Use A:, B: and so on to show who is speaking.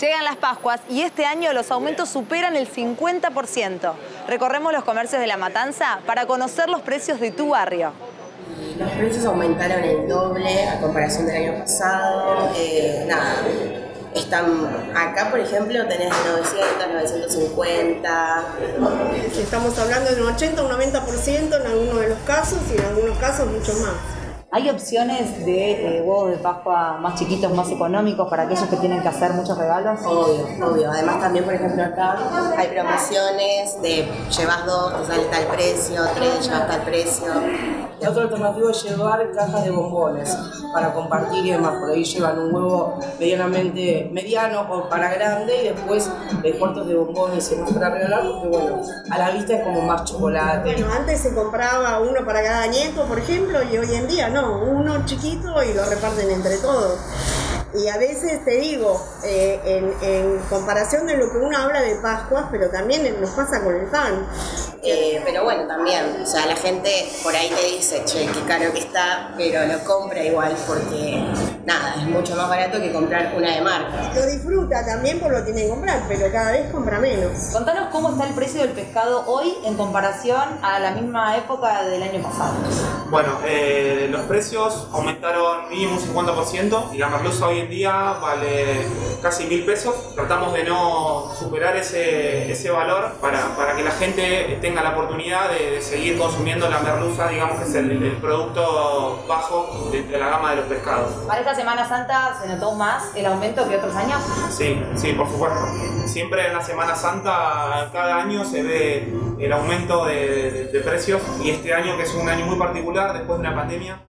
A: Llegan las Pascuas y este año los aumentos superan el 50%. Recorremos los comercios de La Matanza para conocer los precios de tu barrio.
B: Los precios aumentaron el doble a comparación del año pasado. Eh, nada, están acá, por ejemplo, tenés 900, 950.
C: Estamos hablando de un 80 un 90% en algunos de los casos y en algunos casos mucho más.
A: ¿Hay opciones de eh, huevos de Pascua más chiquitos, más económicos para aquellos que tienen que hacer muchos regalos?
B: Obvio, obvio. Además también, por ejemplo, acá hay promociones de llevas dos, te sale tal precio, tres, llevas tal precio.
D: La otra alternativa es llevar cajas de bombones para compartir y demás. Por ahí llevan un huevo medianamente mediano o para grande y después de cuartos de bombones y demás para regalar, porque bueno, a la vista es como más chocolate.
C: Bueno, antes se compraba uno para cada nieto, por ejemplo, y hoy en día no, uno chiquito y lo reparten entre todos. Y a veces te digo, eh, en, en comparación de lo que uno habla de Pascuas, pero también nos pasa con el pan.
B: Eh, pero bueno, también, o sea, la gente por ahí te dice, che, qué caro que está, pero lo compra igual porque, nada, es mucho más barato que comprar una de marca.
C: Lo disfruta también por lo que tiene que comprar, pero cada vez compra menos.
A: Contanos cómo está el precio del pescado hoy en comparación a la misma época del año pasado.
E: Bueno, eh, los precios aumentaron mínimo un 50% y la merluza hoy en día vale casi mil pesos. Tratamos de no superar ese, ese valor para, para que la gente tenga la oportunidad de, de seguir consumiendo la merluza, digamos que es el, el producto bajo de, de la gama de los pescados.
A: ¿Para esta Semana Santa se notó más el aumento que otros años?
E: Sí, sí, por supuesto. Siempre en la Semana Santa, cada año se ve el aumento de, precios y este año, que es un año muy particular, después de una pandemia,